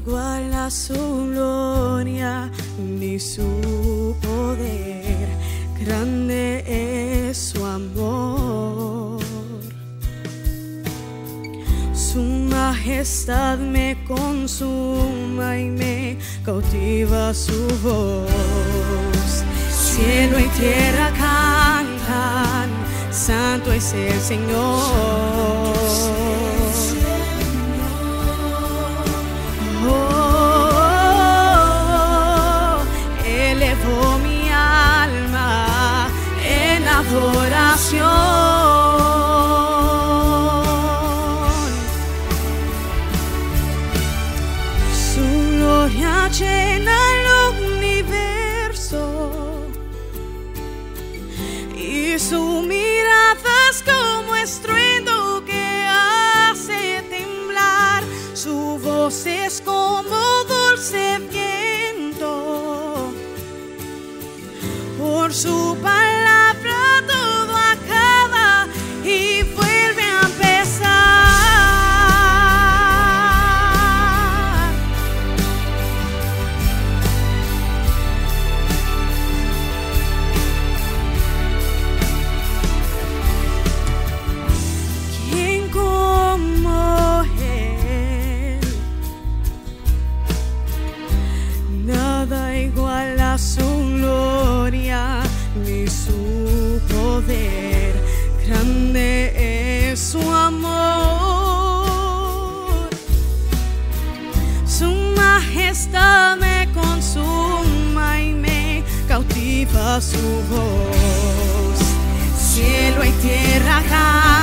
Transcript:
igual a su gloria ni su poder. Grande es su amor. Su majestad me consuma y me cautiva su voz. Cielo y tierra cantan, santo es el Señor. Su mirada es como estruendo que hace temblar. Su voz es como dulce viento. Por su palabra me consuma y me cautiva su voz. Cielo y tierra cantan,